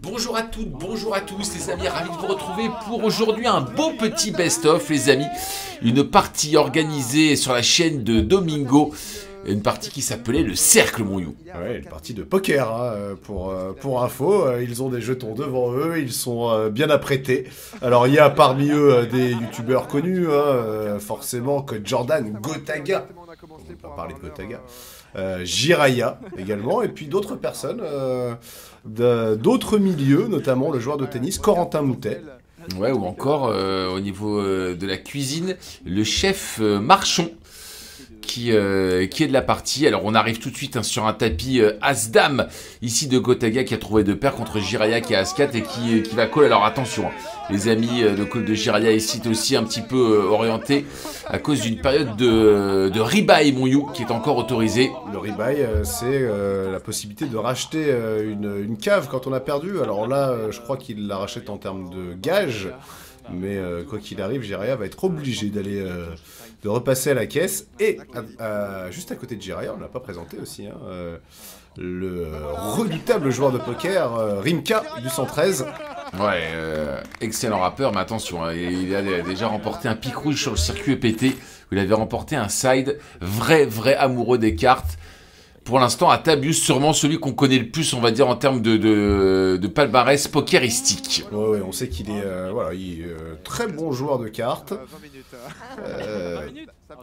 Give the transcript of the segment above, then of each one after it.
Bonjour à toutes, bonjour à tous les amis, ravi de vous retrouver pour aujourd'hui un beau petit best-of les amis. Une partie organisée sur la chaîne de Domingo, une partie qui s'appelait le Cercle Mouillou. Ouais, une partie de poker, hein, pour, euh, pour info. Euh, Ils ont des jetons devant eux, ils sont euh, bien apprêtés. Alors il y a parmi eux euh, des youtubeurs connus, hein, euh, forcément, que Jordan Gotaga. On va parler de Gotaga. Euh, Jiraya également, et puis d'autres personnes euh, d'autres milieux, notamment le joueur de tennis Corentin Moutet. Ouais, ou encore euh, au niveau de la cuisine, le chef euh, Marchon. Qui, euh, qui est de la partie. Alors on arrive tout de suite hein, sur un tapis euh, As-Dame, ici de Gotaga qui a trouvé deux paires contre Jiraya qui a As-4 et qui, qui va call. Alors attention, hein, les amis, euh, le call de Jiraya ici est aussi un petit peu euh, orienté à cause d'une période de, de Ribaï Monyou qui est encore autorisée. Le rebuy, euh, c'est euh, la possibilité de racheter euh, une, cave quand on a perdu. Alors là, euh, je crois qu'il la rachète en termes de gage. Mais euh, quoi qu'il arrive, Jiraya va être obligé d'aller euh, de repasser à la caisse. Et juste à côté de Jiraya, on ne l'a pas présenté aussi, hein, euh, le redoutable joueur de poker euh, Rimka du 113. Ouais, euh, excellent rappeur, mais attention, hein, il a déjà remporté un pic rouge sur le circuit EPT, il avait remporté un side vrai, vrai amoureux des cartes. Pour l'instant, à Tabius, sûrement celui qu'on connaît le plus, on va dire, en termes de, de, de palmarès pokeristique. Ouais, ouais, on sait qu'il est, euh, voilà, il est euh, très bon joueur de cartes. Euh,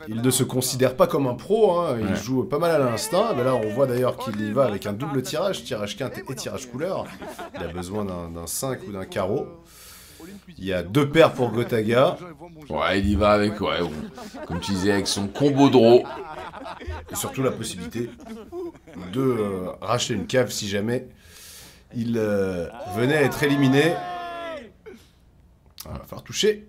il ne se considère pas comme un pro, hein, il Ouais. joue pas mal à l'instinct. Mais là, on voit d'ailleurs qu'il y va avec un double tirage, tirage quinte et tirage couleur. Il a besoin d'un d'un 5 ou d'un carreau. Il y a deux paires pour Gotaga. Ouais, il y va avec, ouais, comme tu disais, avec son combo draw. Et surtout la possibilité de euh, racheter une cave si jamais il euh, venait à être éliminé. Il va falloir toucher.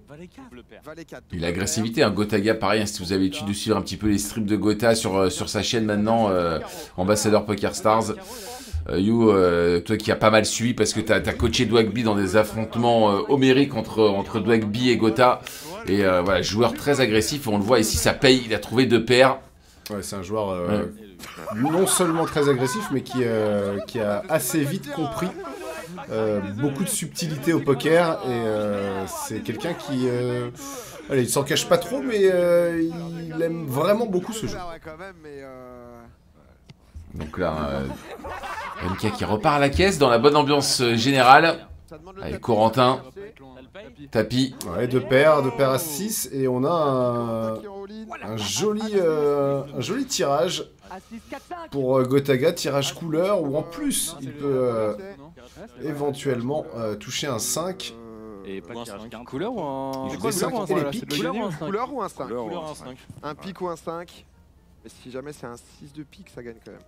Et l'agressivité, hein, Gotaga, pareil, hein, si vous avez l'habitude de suivre un petit peu les strips de Gotha sur, euh, sur sa chaîne maintenant, euh, Ambassadeur Poker Stars. Euh, you, euh, toi qui as pas mal suivi parce que tu as, coaché Dwagby dans des affrontements euh, homériques entre, entre Dwagby et Gotha. Et voilà, joueur très agressif, on le voit ici, ça paye, il a trouvé deux paires. Ouais, c'est un joueur non seulement très agressif, mais qui, qui a assez vite compris euh, beaucoup de subtilité au poker. Et euh, c'est quelqu'un qui. euh, allez, s'en cache pas trop, mais il aime vraiment beaucoup ce jeu. Donc là, MK qui repart à la caisse dans la bonne ambiance générale. Allez, Corentin, tapis. Ouais, deux paires, deux paires à 6, et on a un, un joli, euh, un joli tirage pour euh, Gotaga, tirage couleur, où en plus il peut euh, éventuellement euh, toucher un 5. Et pas Ou un de tirage cinq. quinte. Couleur ou un. Il C'est quoi, couleur ou un cinq et les cinq, là, piques. c'est le Couleur ou, un, ou un couleur ou un 5 Couleur ou Couleur, un pique ou un 5 Et si jamais c'est un 6 de pique, ça gagne quand même.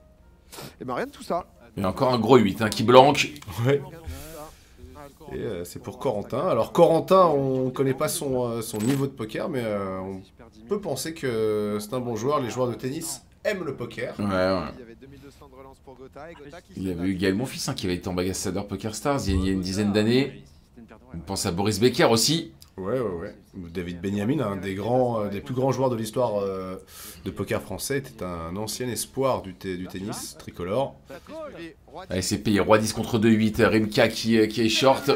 Et ben rien de tout ça. Et encore un gros 8 hein, qui blanque. Ouais. Et euh, c'est pour Corentin. Alors Corentin, on connaît pas son, euh, son niveau de poker, mais euh, on peut penser que c'est un bon joueur. Les joueurs de tennis aiment le poker. Ouais, ouais. Il y avait 2200 de relance pour Gotha et Gotha qui Il y s'est avait eu Gaël Monfils hein, qui avait été ambassadeur Poker Stars il y a, il y a une dizaine d'années. On pense à Boris Becker aussi. Ouais, ouais, ouais. David Benjamin, un des grands, euh, des plus grands joueurs de l'histoire euh, de poker français, était un ancien espoir du, du tennis tricolore. Allez, c'est payé. Roi 10 contre 2, 8. Rimka qui, euh, qui est short.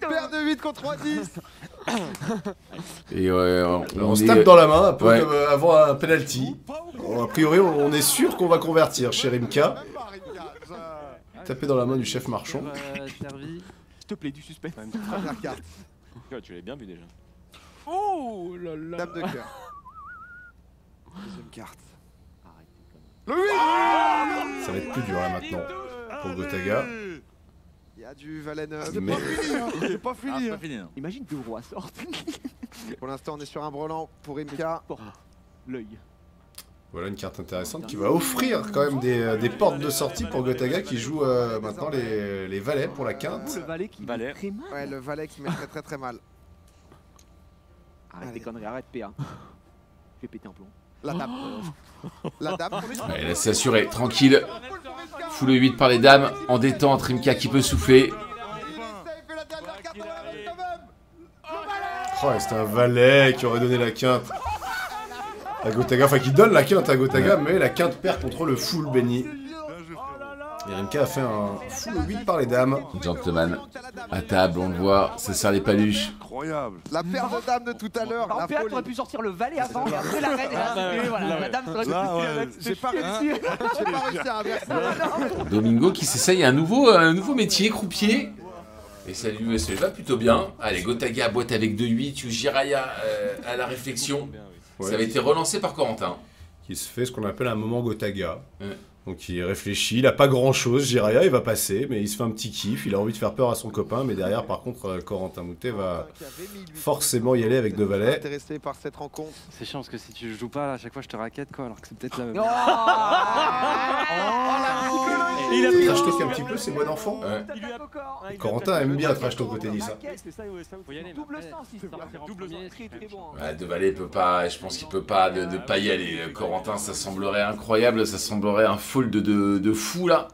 Paire de 8 contre 3 10 Et euh, on, se est- tape dans la main un peu Ouais. comme, avant un penalty. A priori, on, est sûr qu'on va convertir chez Rimka. Taper dans la main du chef marchand. Servi. S'il te plaît, du suspense. Ouais, Tu l'avais bien vu déjà. Oh là là. dame de cœur. Deuxième carte. Ça va être plus dur là maintenant pour Gotaga. Il y a du 9. Mais C'est pas Ah, fini. pas fini. hein. Imagine deux rois sortent. Pour l'instant, on est sur un brelan pour. Porte. L'œil. Voilà une carte intéressante qui va offrir quand même des, euh, des portes de sortie pour Gotaga qui joue euh, maintenant les, les valets pour la quinte. Le valet qui Valet. très mal. Ouais, le valet qui met très très très mal. Arrête Allez. conneries, arrête PA. Je vais péter un plomb. La dame. La dame. Ouais, là, c'est assuré. Tranquille. Full 8 par les dames. En détente. Rimka qui peut souffler. Oh, c'était un valet qui aurait donné la quinte à Gotaga. Enfin, qui donne la quinte à Gotaga, mais la quinte perd contre le full Benny. Et Rimka a fait un full 8 par les dames. Gentleman. À table, on le voit, ça sert les paluches. Incroyable. La paire de dames de tout à l'heure, En folie. t'aurais pu sortir le valet avant et après la reine. et là, et voilà, la dame serait Là, ouais. J'ai pas réussi, j'ai pas réussi à inverser. Domingo qui s'essaye un nouveau, un nouveau métier, croupier. Et ça lui, ça lui va plutôt bien. Allez, Gotaga boîte avec 2-8, Jiraya euh, à la réflexion. Ouais. Ça avait été relancé par Corentin. Qui se fait ce qu'on appelle un moment Gotaga. Ouais. Donc il réfléchit, il a pas grand chose, Jiraya il va passer, mais il se fait un petit kiff, il a envie de faire peur à son copain, mais derrière par contre euh, Corentin Moutet va forcément y aller avec deux valets. Intéressé par cette rencontre. C'est chiant parce que si tu joues pas, à chaque fois je te raquette quoi, alors que c'est peut-être la même. Oh Il a pris trash talk un petit peu, c'est bon enfant. Ouais. Corentin aime bien trash talk côté dit ça. Ouais, De Valet peut pas, je pense qu'il peut pas de, de pas y aller. Corentin, ça semblerait incroyable, ça semblerait un fold de, de, de fou là.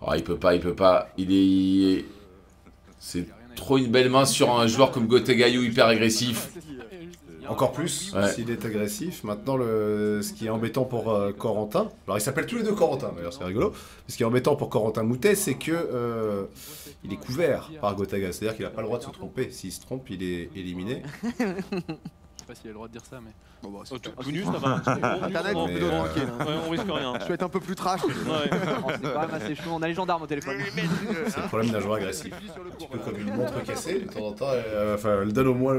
Oh, il peut pas, il peut pas. Il est. C'est trop une belle main sur un joueur comme Gotegayou hyper agressif. Encore plus Ouais. s'il est agressif. Maintenant, le... ce qui est embêtant pour euh, Corentin, alors ils s'appellent tous les deux Corentin d'ailleurs, c'est rigolo. Ce qui est embêtant pour Corentin Moutet, c'est que euh, il est couvert par Gotaga, c'est-à-dire qu'il n'a pas le droit de se tromper. S'il se trompe, il est éliminé. Je sais pas s'il a le droit de dire ça, mais. Bon, bah, Oh, super. tout, tout nu, ça va. Internet, on Mais, peut euh, tranquille. hein. On risque rien. Je vais être un peu plus trash. Ouais. Oh, C'est quand même assez chaud. On a les gendarmes au téléphone. C'est le problème d'un joueur agressif. Un petit peu comme une montre cassée, de temps en temps, euh, enfin, elle donne au moins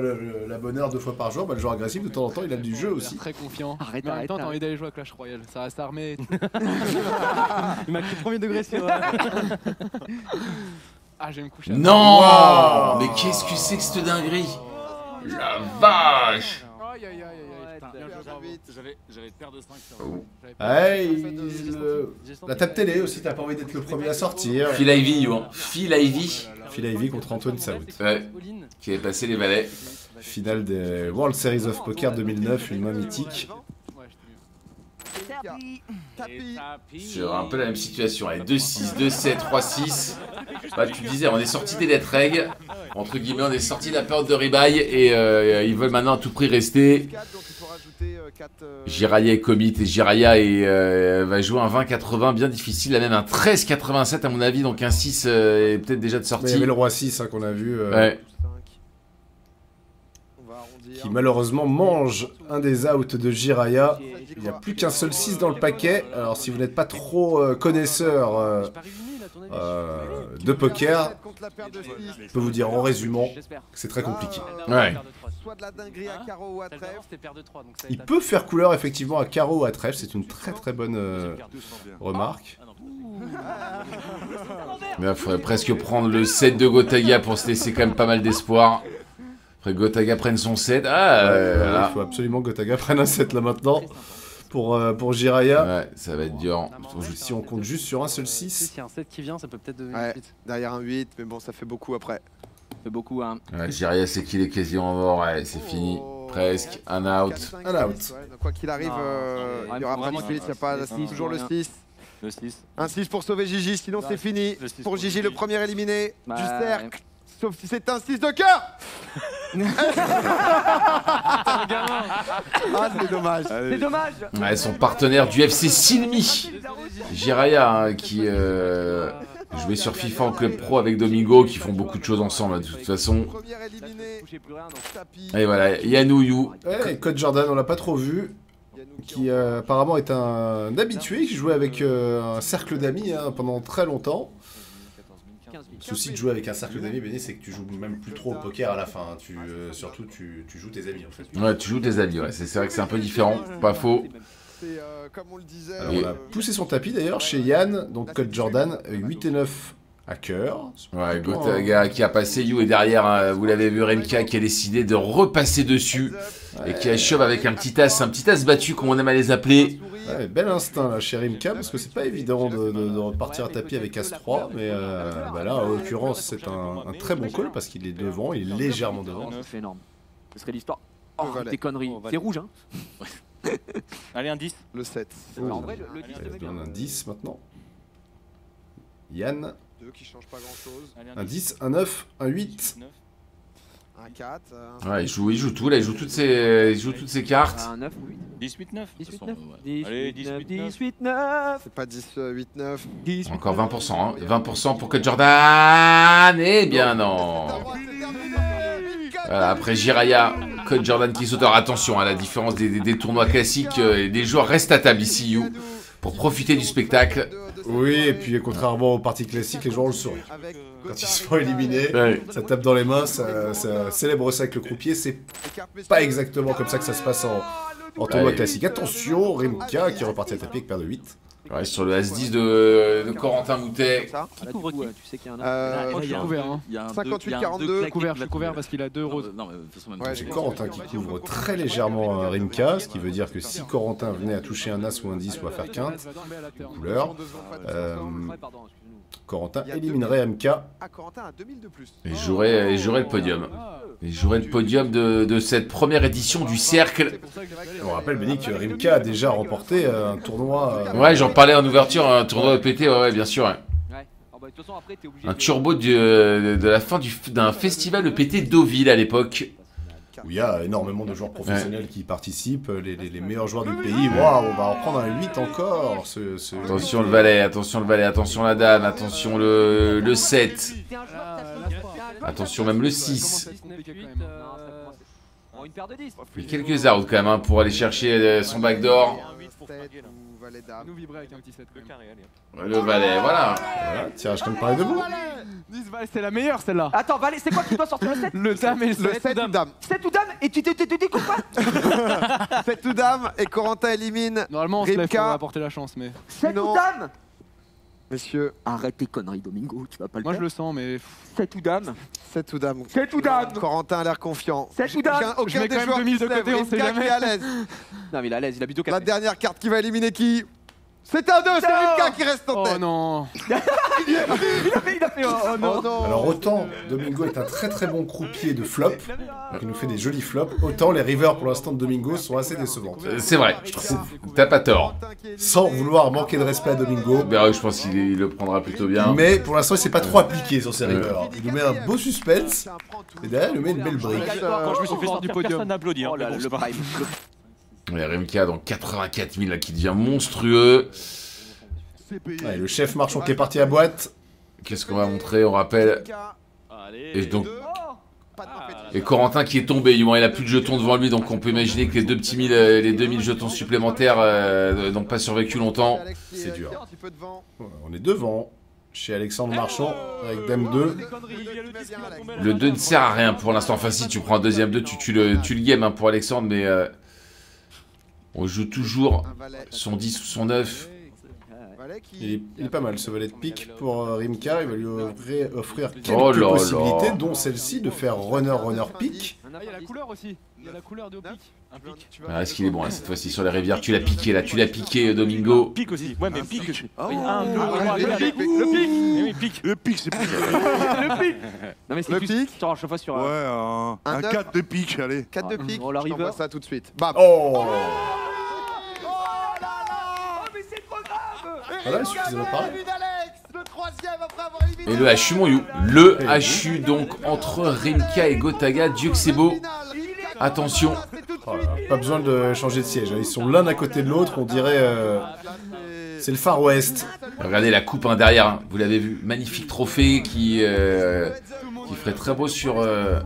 la bonne heure deux fois par jour. Bah, le joueur agressif, de temps en temps, il a du jeu aussi. très confiant. Arrête, mais en même arrête, temps, t'as envie d'aller jouer à Clash Royale. Ça reste armé. Il m'a pris premier degré sur. ah, je vais me coucher. Non Wow. Mais qu'est-ce que c'est que cette dinguerie? La vache Aïe. J'avais j'avais paire de 5 ça. J'avais pas- Ouais, il- le- la table télé aussi, t'as pas envie d'être le premier à sortir. Phil Ivy, you, hein. Phil Ivy, Phil Ivy contre Antoine Saoud. Ouais. qui avait passé les valets. Finale des World Series of Poker 2009, une main mythique. Ouais, j'étais mieux. Tapis. Sur un peu la même situation. Allez, 2-6, 2-7, 3-6. Bah, tu disais, on est sorti des lettres règles. Entre guillemets, on est sorti de la période de rebuy. Et euh, ils veulent maintenant à tout prix rester. Jiraya est commit et Jiraya est, euh, va jouer un 20-80 bien difficile, là même un 13-87 à mon avis, donc un 6 euh, est peut-être déjà de Mais il y sortie. avait le roi 6 hein, qu'on a vu, euh, Ouais. cinq. On va arrondir. Qui malheureusement mange un des outs de Jiraya. Il n'y a plus qu'un seul 6 dans le paquet. Alors si vous n'êtes pas trop euh, connaisseur euh, euh, de poker, je peux vous dire en résumant que c'est très compliqué. Ouais. Soit de la dinguerie à carreau ou à Celle trèfle. d'avant, c'était paire de 3, donc ça Il peut faire couleur effectivement à carreau ou à trèfle, c'est une très très bonne euh, remarque. Mais il faudrait presque prendre le 7 de Gotaga pour se laisser quand même pas mal d'espoir. Après Gotaga prenne son 7. Ah, euh, Ouais, voilà. Il faut absolument que Gotaga prenne un 7 là maintenant pour, euh, pour Jiraya. Ouais, ça va être dur. Si on compte juste sur un seul Si, 6, S'il y a un 7 qui vient, ça peut peut-être devenir Ouais. 8. Derrière un 8, mais bon, ça fait beaucoup après. Ça fait beaucoup, hein. Ouais, Jiraya, c'est qu'il est quasiment mort. Ouais, c'est fini. Oh. Presque. Un out. 4, 5, Un out. 6, ouais. Donc, quoi qu'il arrive, euh, il y aura pas vraiment, de split, il n'y a pas le six, toujours le rien. 6. Le 6. Un 6 pour sauver Gigi, sinon c'est fini. Pour pour Gigi, Gigi. le premier éliminé Bah, du cercle. Sauf si c'est un 6 de cœur Ah, c'est dommage. C'est dommage Ouais, son partenaire du FC Silmi. Jiraya, hein, qui euh, jouait sur FIFA en club pro avec Domingo, qui font beaucoup de choses ensemble, hein, de toute façon. Et voilà, Yanouyu. Ouais, Code Jordan, on l'a pas trop vu. Qui euh, apparemment est un habitué, qui jouait avec euh, un cercle d'amis hein, pendant très longtemps. 15 000. Le souci de jouer avec un cercle d'amis, Benny, c'est que tu joues même plus trop au poker à la fin. hein. Tu, euh, surtout, tu, tu joues tes amis en fait. Ouais, tu joues tes amis, ouais. C'est c'est vrai que c'est un peu différent, pas faux. Euh, comme on le disait. Alors, on a euh, poussé son tapis d'ailleurs chez Yann, donc Code Jordan, euh, 8 et 9 à cœur. Ouais, Gotaga qui a passé You et derrière, hein, vous l'avez vu, Remka qui a décidé de repasser dessus et qui a shove avec un petit as, un petit as battu comme on aime à les appeler. Ouais, bel instinct là chez Rimka parce que c'est pas évident de, de- de repartir à tapis avec As-3, mais euh, bah là en l'occurrence c'est un, un très bon call parce qu'il est devant, il est légèrement devant. C'est énorme. Ce serait l'histoire. Oh, des conneries. C'est rouge, hein. Allez, un 10. Le 7. Oh. En vrai, le, le 10 Ça devait bien. un 10 maintenant. Yann, 2 qui change pas grand chose. Allez, un 10, un 9, un 8. 9. Un 4. un Ouais, il joue, il joue tout, là, il joue toutes ses, il joue toutes ses cartes. Un 9 ou 8 18, 9. 18, De 9 toute façon, ouais. Allez, 18, 9, 18, 9. 18, 9 C'est pas 10, euh, 8, 9. 18, Encore 20%, hein. 20% pour que Jordan. Eh bien non. Voilà, après Jiraya, Code Jordan qui saute. Alors attention, à la différence des, des- des tournois classiques, euh, les joueurs restent à table ici, You, pour profiter du spectacle. Oui, et puis contrairement aux parties classiques, les joueurs ont le sourire. Quand ils se font éliminer, Ouais. ça tape dans les mains, ça, ça célèbre ça avec le croupier. C'est pas exactement comme ça que ça se passe en, en tournoi classique. Attention, Rimka qui est reparti à tapis avec paire de 8. Ouais, sur le As-10 de, de Corentin Moutet. ça. Là, du couvre coup, qui euh, tu sais qu'il y a un Euh, Moi, je suis couvert. Hein. Il y a un 58, deux- il y a un 42, deux claqués Couvert, qui je suis couvert parce qu'il a deux roses. euh, Non, mais de toute façon, même Ouais, temps, j'ai C'est c'est- Corentin qui couvre très légèrement un Rimka, ce qui veut dire que si Corentin venait à toucher un As ou un 10 ou à faire quinte, couleur, euh, Corentin éliminerait MK. Ah, Corentin a 2000 de plus. Et jouerait, et jouerait le podium. Et jouerait le podium de, de cette première édition du Cercle. On rappelle, Benny, que Rimka a déjà remporté euh, un tournoi. euh, Ouais, j'en parlais en ouverture, un tournoi EPT, ouais, ouais, bien sûr. ouais. Alors, bah, Un turbo du- euh, de la fin du- d'un festival EPT Deauville à l'époque. où il y a énormément de joueurs professionnels qui participent, les, les- les meilleurs joueurs du pays. Waouh, on va en prendre un 8 encore. Ce, ce- Attention le valet, attention le valet, attention la dame, attention le, le 7. T'es un joueur, Ah. Attention même le Comment 6. ça se complique quand même. Non, ça commence- Oh, une paire de 10. Il y a quelques outs quand même hein, pour aller chercher euh, son backdoor. Valet. Nous vibrer avec un petit 7 quand Le carré, allez. Le valet, voilà. Voilà, tirage comme parlait debout. 10 balles, c'est la meilleure celle-là. Attends, Valet, c'est quoi qui doit sortir le 7 Le dame et le Le 7. 7 ou dame 7 ou dame Et tu te tu te découpes pas 7 ou dame et Corentin élimine. Normalement, on se lève Rimka. pour apporter la chance, mais 7 Non. ou dame Messieurs, Arrête tes conneries, Domingo, tu vas pas le moi je faire. le sens, mais 7 ou dame 7 ou dame. 7 ou dame Corentin a l'air confiant. Sept ou dame Aucun- Je Aucun mets des quand même joueurs 2000 qui de se lève. côté, on sait Rimka jamais. qui est à l'aise. Non, mais il est à l'aise, il a plutôt La 4. dernière carte qui va éliminer qui? C'est un 2, c'est Rimka qui reste en Oh tête. non. Il a fait, il a fait, oh, oh non Oh non Alors autant Domingo est un très très bon croupier de flop, donc il nous fait des jolis flops, autant les rivers pour l'instant de Domingo sont assez décevantes. Euh, C'est vrai, je trouve. T'as pas tort. Sans vouloir manquer de respect à Domingo, Ben ouais, je pense qu'il il le prendra plutôt bien. mais pour l'instant il s'est pas trop appliqué sur ses rivers. Il nous met un beau suspense, et derrière il nous met une belle brique. Quand je me suis fait sortir, du podium. personne n'a applaudi. hein, Oh le prime. Rimka dans 84 000 là, qui devient monstrueux. Ouais, le chef marchand qui est parti à boîte. Qu'est-ce qu'on va montrer On rappelle. Et donc, deux. Et Corentin qui est tombé, il a plus de jetons devant lui, donc on peut imaginer que les 2 petits mille, euh, les 2000 jetons supplémentaires euh, n'ont pas survécu longtemps. C'est est dur. On est devant, chez Alexandre Marchand, avec Dame 2. Le 2 ne sert à rien pour l'instant. Enfin, si tu prends un deuxième 2, tu, tu le, tu le game hein, pour Alexandre, mais euh, on joue toujours son 10 ou son 9. Valet qui- Il est, il est pas mal ce valet de pique pour euh, Rimka, il va lui offrir, offrir quelques Oh là là. possibilités, dont celle-ci de faire runner-runner pique. Ah, il y a la couleur aussi. Il y a la couleur de. Tu vas- Ah, Est-ce qu'il est bon là, cette fois-ci sur les rivières? Tu l'as piqué là, tu l'as piqué euh, Domingo? Pique aussi. Ouais, mais pique. Oh. Oui, Un, deux, Ah, trois, le pic, Le pique. Le pic, c'est plus. Non, mais c'est Le plus- pic. Genre, à chaque fois sur. Ouais, un, Un un neuf. 4 de pic, allez. 4 de pique. Oh, la river. ça tout de suite. Bam. Oh mais c'est trop grave Voilà, il suffisait de parler. Et le HU, mon you. Le HU donc entre Rimka et Gotaga. Dieu que c'est beau. Attention. Oh Pas besoin de changer de siège, hein. ils sont l'un à côté de l'autre, on dirait... euh, c'est le Far West. Regardez la coupe hein, derrière, hein. vous l'avez vu. Magnifique trophée qui, euh, qui ferait très beau sur, euh,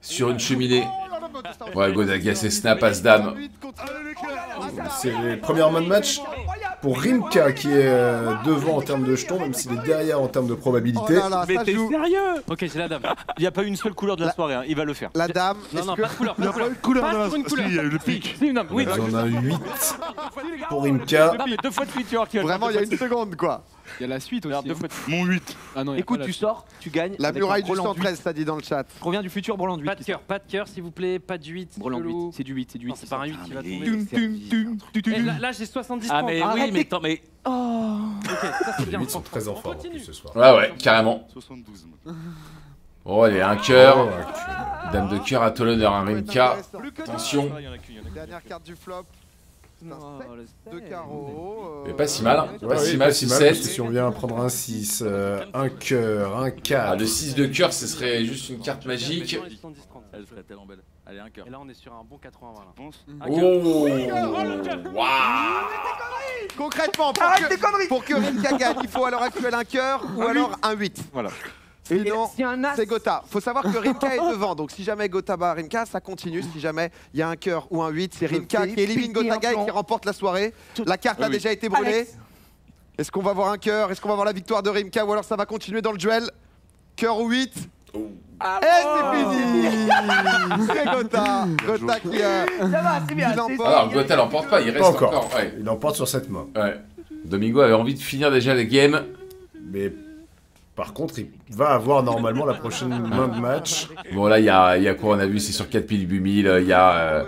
sur une cheminée. Ouais, Gotaga, c'est snap as dame. C'est les premières mains de match pour Rimka qui est euh, devant en termes de jetons, même s'il est derrière en termes de Oh probabilité. là là, Mais ça t'es joue. sérieux Ok, c'est la dame. Il n'y a pas une seule couleur de la La- soirée, hein, il va le faire. La dame, Non, est-ce non, que... pas de couleur, Il pas n'y a de pas couleur. eu de couleur Pas dans la sur une Si, couleur. il y a eu le Si, pic. C'est une dame, oui. Il y en a 8 pour Rimka. Non, mais deux fois de suite, tu vois qu'il va Vraiment, il y a une deux fois de seconde, quoi. Il y a la suite aussi. deux fois de suite. Mon 8. Ah non, il y a Écoute, pas la tu suite. sors, tu gagnes. La avec muraille un du Roland 113, ça dit dans le chat. Provient du futur Breland 8. Pas de cœur, pas de cœur s'il vous plaît, pas de 8. Breland chelou. 8, c'est du 8, c'est du 8. Non, c'est pas un 8 qui va tomber. Tum, tum, tum, tum, tum. Eh, là, là, j'ai 70 Ah, points. mais Arrête oui, mais les- attends, mais. Ok, ça c'est Les bien. 8 sont très en On forme en continue. plus ce soir. Ouais, ouais, carrément. 72. Oh, allez, un cœur. Oh, Dame de cœur à tout l'honneur, hein, Rimka. Attention. Il y en a qu'une, il y en a qu'une. Dernière carte du flop. De carreau. euh, Mais pas si mal, hein. Ouais, Pas si oui, mal, pas si mal, 6-7. parce que Si on vient prendre un 6, euh, un cœur, un 4. Ah, le 6 de cœur, ce serait juste une carte magique. 70, 30. Elle serait tellement belle. Allez, un cœur. Et là, on est sur un bon 80 voilà. Pense. Un cœur. Oh Waouh Concrètement, pour Arrête que, tes conneries pour que Rimka gagne, il faut à l'heure actuelle un cœur ou alors un 8. Voilà. Et non, un as. c'est Gotha. Faut savoir que Rimka est devant, donc si jamais Gotha bat Rimka, ça continue. Si jamais il y a un cœur ou un 8, c'est Rimka qui élimine Gotaga et qui remporte la soirée. La carte a déjà été brûlée. Est-ce qu'on va voir un cœur? Est-ce qu'on va voir la victoire de Rimka ou alors ça va continuer dans le duel? Cœur ou 8 Ah, Et c'est fini C'est Gotha Gotha qui, euh, Ça va, c'est bien. L'emporte. Alors, Gotha l'emporte pas, il reste Pas encore. encore. ouais. Il emporte sur cette main. Ouais. Domingo avait envie de finir déjà le game. Mais par contre, il va avoir normalement la prochaine main de match. Bon, là, il y a, il y a quoi On a vu, c'est sur 4000, 8000. Il y a. euh.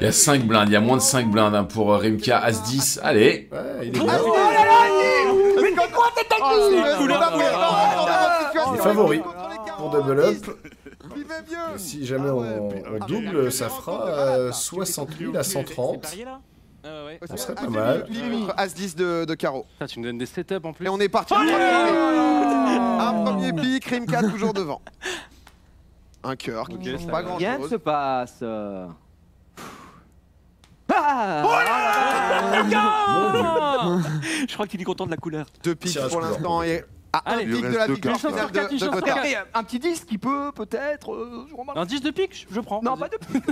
Il y a 5 blindes, il y a moins de 5 blindes hein, pour euh, Rimka As-10. Allez Ouais, il est Ah, bien. oh là là, Mais quoi t'es Il est favori pour double up. Si jamais on, on double, ça fera euh, 60 000 à 130. Là Ah ouais. On serait pas mal. As-10 de, de carreau. Putain, tu me donnes des setups en plus. Et on est parti. Un premier pic, Rimka toujours devant. Un cœur qui ne change pas grand Rien ne chose. se passe. Ah Je crois qu'il est content de la couleur. Deux pics pour l'instant et à un Allez. pic Il de la victoire Une chance sur quatre, de, une de chance sur Gotha. quatre. Mais, euh, un petit 10 qui peut peut-être. euh, je remarque. Un 10 de pique, je prends. Non, pas de pique.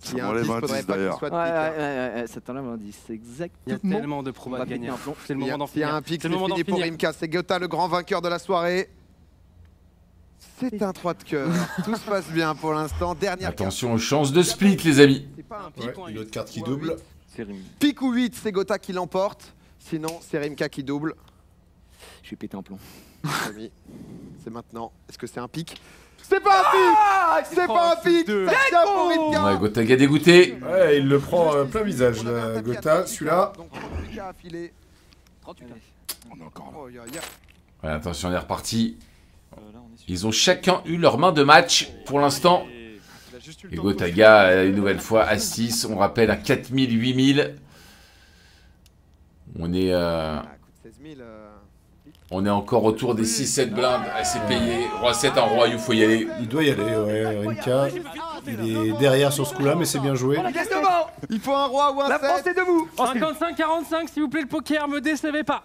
S'il y a un m'enlève 10, un faudrait 10 pas qu'il d'ailleurs. Ouais, ouais, hein. ouais, ouais, ça t'enlève un 10. C'est Il y a exactement. tellement de promos On va péter gagner. un plomb. C'est le Il y a- moment d'en S'il y finir. a un pic, C'est c'est le moment d'en fini pour finir. Rimka. C'est Gotha, le grand vainqueur de la soirée. C'est un 3 de cœur. Tout se passe bien pour l'instant. Dernière carte. Attention aux chances de split, les amis. C'est pas un pic Ouais, ou un une autre carte qui double. Pic ou 8, c'est Gotha qui l'emporte. Sinon, c'est Rimka qui double. Je vais péter un plomb. C'est maintenant. Est-ce que c'est un pic? C'est pas un pic C'est pas un pic Ouais, Gotaga dégoûté. Ouais, il le prend euh, plein visage, là, Gotha. Celui-là, Donc, Rimka a filé. 38 On est encore là. Oh, Ouais, attention, on est reparti. Euh, Ils ont chacun eu leur main de match pour l'instant. Et Gotaga, euh, une nouvelle fois, As-6. On rappelle à 4000, 8000. On est, euh, on est encore autour des 6-7 blindes. C'est payé. Roi 7 en roi, il faut y aller. il doit y aller, ouais, Rimka. Il est derrière sur ce coup-là, mais c'est bien joué. Il faut un roi ou un La France 7 est debout 55-45, s'il vous plaît, le poker, me décevez pas.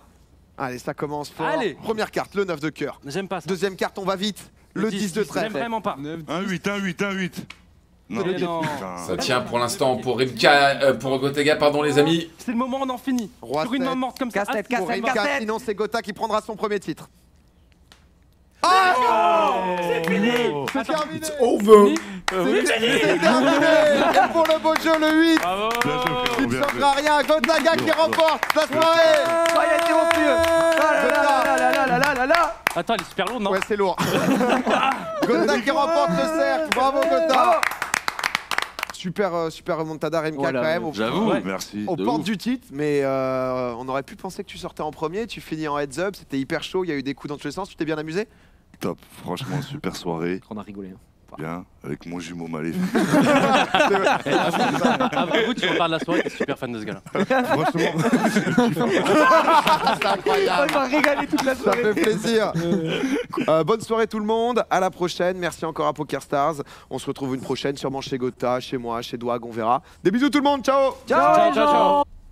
Allez, ça commence fort. Allez. Première carte, le 9 de cœur. J'aime pas ça. Deuxième carte, on va vite. Le 10 de J'aime trèfle. vraiment pas. 9, Un 8, un 8, un 8. Ça tient pour l'instant pour Rimka, euh, pour Gotega, pardon les amis. C'est le moment, on en finit. Roi Sur une main morte comme ça. Casse-tête, casse-tête. Sinon c'est Gotha qui prendra son premier titre. Oh, ah C'est fini. C'est terminé It's over. C'est terminé. Pour le beau jeu, le 8 Bravo. Il ne changera rien. Gotaga qui remporte la soirée. Oh, il a ah là là là là là là là Attends, il est super lourd, non Ouais, c'est lourd. Gotaga qui remporte le cercle. Bravo Gotaga Super, euh, super remontada, Remka, Voilà, quand même. Au- J'avoue, Ouais. merci. Portes ouf. du titre, mais euh, on aurait pu penser que tu sortais en premier. Tu finis en heads up, c'était hyper chaud. Il y a eu des coups dans tous les sens. Tu t'es bien amusé? Top. Franchement, super soirée. On a rigolé. hein. Bien. Avec mon jumeau maléfique. Avoue, tu reparles de la soirée, t'es super fan de ce gars-là. Franchement, C'est incroyable. On va régaler toute la Ça soirée fait plaisir. Euh, bonne soirée tout le monde. À la prochaine. Merci encore à PokerStars. On se retrouve une prochaine, sûrement chez Gotha, chez moi, chez Douag, on verra. Des bisous tout le monde. Ciao. Ciao, ciao, ciao.